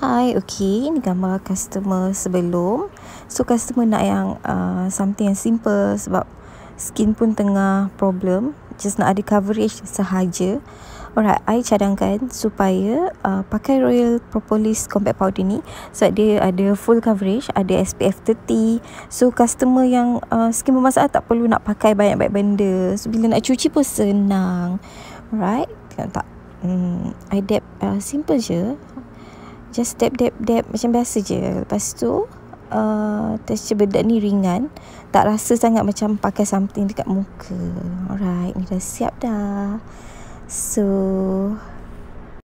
Hai, okay. Ini gambar customer sebelum. So, customer nak yang uh, something yang simple sebab skin pun tengah problem. Just nak ada coverage sahaja. Alright, I cadangkan supaya uh, pakai Royal Propolis Compact Powder ni sebab dia ada full coverage, ada SPF 30. So, customer yang uh, skin bermasalah tak perlu nak pakai banyak-banyak benda. So, bila nak cuci pun senang. Alright, tengok tak? Hmm, I dab uh, simple je. Just dab, dab, dab macam biasa je. Lepas tu, uh, texture bedak ni ringan. Tak rasa sangat macam pakai something dekat muka. Alright, ni dah siap dah. So